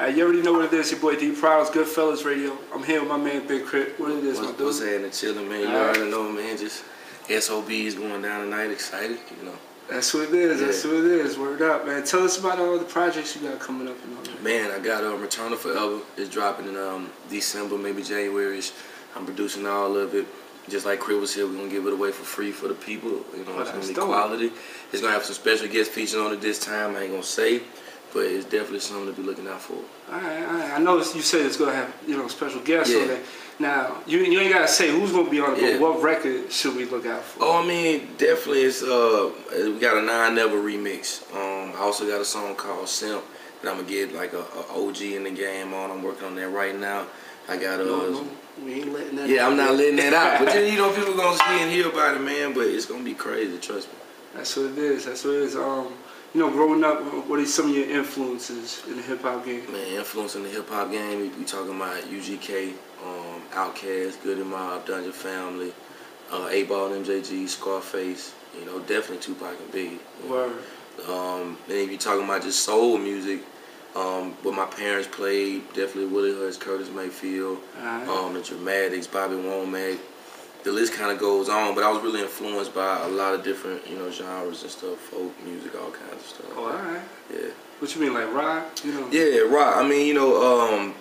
Uh, you already know what it is. Your boy D Prados, Goodfellaz Radio. I'm here with my man Big Crit. What it is, my What's, dude? what's happening? Chilling, man. You All right. already know, man. Just SOBs going down tonight. Excited, you know. That's what it is. That's what it is. Word up, man. Tell us about all the projects you got coming up and all that. Man, I got um, Return of 4Eva. It's dropping in um, December, maybe January. I'm producing all of it. Just like K.R.I.T. Wuz Here, we're gonna give it away for free for the people. You know, Oh, it's gonna be dope. quality. It's gonna have some special guest features on it this time. I ain't gonna say, but it's definitely something to be looking out for. All right, all right. I know you said it's gonna have you know special guests Yeah. on there. Now you you ain't gotta say who's gonna be on it, Yeah. but what record should we look out for? Oh, I mean, definitely it's uh we got a Nine Never remix. Um, I also got a song called Simp that I'm gonna get like a, a OG in the game on. I'm working on that right now. I got uh no, no, we ain't letting that. yeah, out I'm not letting that out. But then, you know, people gonna see and hear about it, man. But it's gonna be crazy, trust me. That's what it is. That's what it is. Um, you know, growing up, what are some of your influences in the hip hop game? Man, influence in the hip hop game. We, we talking about UGK, um, Outkast, Goodie Mob, Dungeon Family, uh, 8Ball, MJG, Scarface. You know, definitely Tupac and Biggie. you. Word. Um, and if you're talking about just soul music, um, what my parents played, definitely Willie Hutch, Curtis Mayfield, Alright. um, the Dramatics, Bobby Womack. The list kind of goes on, but I was really influenced by a lot of different, you know, genres and stuff, folk music, all kinds of stuff. Oh, all right. Yeah. What you mean, like rock? You know? Yeah, right. I mean, you know, um,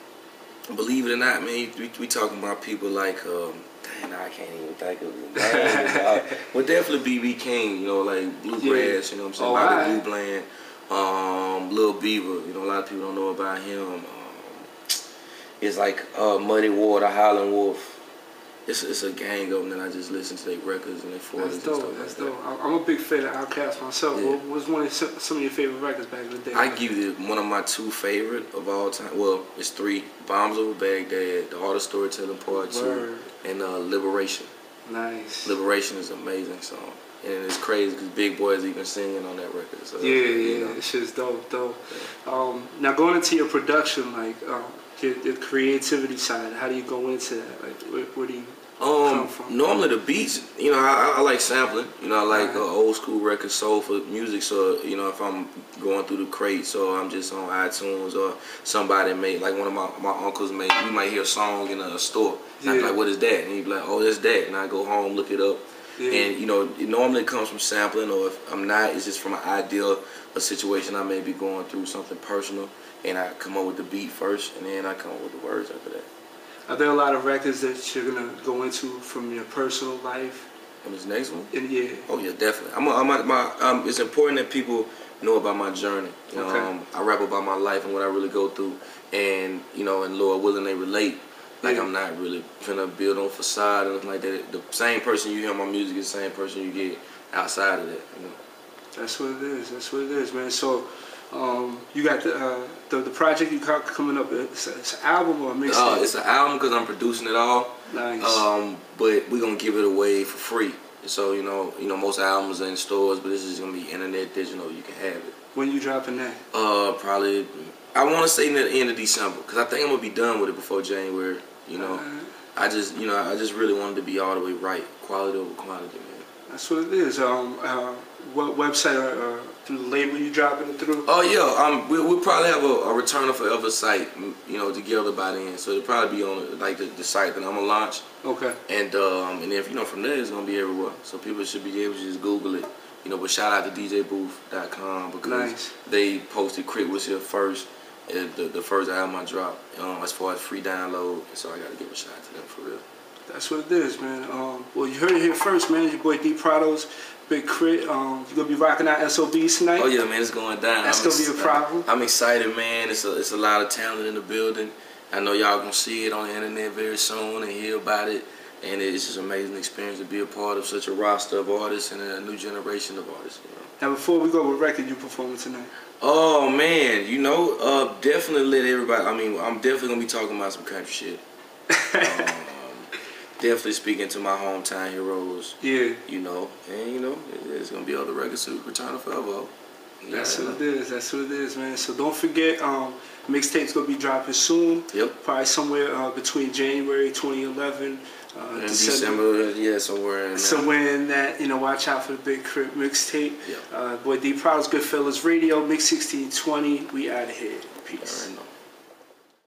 believe it or not, man, we, we talking about people like, um, dang, I can't even think of it. well, definitely BB King, you know, like Bluegrass, you know what I'm saying? Oh, Bobby alright. Blue Bland, um, Little Beaver, you know, a lot of people don't know about him. Um, it's like uh, Muddy Water, Howlin' Wolf. It's, it's a gang of them that I just listen to their records and their 40s That's and dope. stuff That's like dope. I'm I'm a big fan of Outkast myself. Yeah. What was one of some of your favorite records back in the day? I give you one of my two favorite of all time. Well, it's three: Bombs Over Baghdad, The Art of Storytelling Part Two, and uh, Liberation. Nice. Liberation is an amazing song, and it's crazy because Big Boi is even singing on that record. So, Yeah, you yeah, know. this shit's dope, dope. Um, now going into your production, like um, your, your creativity side, how do you go into that? Like, where, where do you? Um, normally the beats, you know, I, I like sampling. You know, I like uh, old school records, soul for music. So, you know, if I'm going through the crates or I'm just on iTunes or somebody made, like one of my, my uncles made, you might hear a song in a store. And I'm Yeah. like, what is that? And he'd be like, oh, that's that. And I go home, look it up. Yeah. And, you know, it normally comes from sampling or if I'm not, it's just from an idea, a situation I may be going through, something personal. And I come up with the beat first and then I come up with the words after that. Are there a lot of records that you're gonna go into from your personal life? On this next one? And yeah, Oh yeah, definitely. I'm, a, I'm a, my, um, it's important that people know about my journey. You know, Okay. um, I rap about my life and what I really go through, and you know, and Lord willing, they relate. Like Yeah. I'm not really finna build on facade or anything like that. The same person you hear my music is the same person you get outside of that. You know. that's what it is. That's what it is, man. So. Um, you got the, uh, the the project you got coming up. It's, it's an album or a mixtape. Uh, it's an album because I'm producing it all. nice. Um, but we're gonna give it away for free. So you know, you know, most albums are in stores, but this is gonna be internet digital. You can have it. when you dropping that? Uh, probably. I want to say near the end of December because I think I'm gonna be done with it before January. You know. I just, you know, I just really wanted to be all the way right, quality over quantity, man. That's what it is. Um, uh, what website or, or through the label you dropping it through? Oh yeah, um, we, we'll probably have a, a Return of 4Eva site, you know, together by then. So it'll probably be on like the, the site that I'm gonna launch, Okay. and um, and if you know from there it's gonna be everywhere. So people should be able to just Google it, you know. But shout out to DJBooth.com because Nice. they posted K.R.I.T. Wuz Here first. uh, The, the first album I dropped, um, as far as free download, so I gotta give a shout out to them for real. That's what it is, man. Um, well, you heard it here first, man. Your boy D Prados, Big Crit. Um, you gonna be rocking out SOBs tonight? Oh yeah, man, it's going down. That's I'm gonna be a problem. I'm excited, man. It's a it's a lot of talent in the building. I know y'all gonna see it on the internet very soon and hear about it. And it's just an amazing experience to be a part of such a roster of artists and a new generation of artists. You know. Now, before we go with record you performing tonight. Oh man, you know, uh, definitely let everybody. I mean, I'm definitely gonna be talking about some country shit. definitely speaking to my hometown heroes. Yeah, You know, and you know, it's gonna be other records to return to forever. that's Yeah. what it is. That's what it is, man. So don't forget, um, mixtape's gonna be dropping soon. Yep. Probably somewhere uh, between January 2011, uh, In December. December, yeah, somewhere in. Somewhere in that, you know, watch out for the Big K.R.I.T. mixtape. Yeah. Uh, boy, D Prados Goodfellaz Radio, Mix 1620. We out of here. Peace.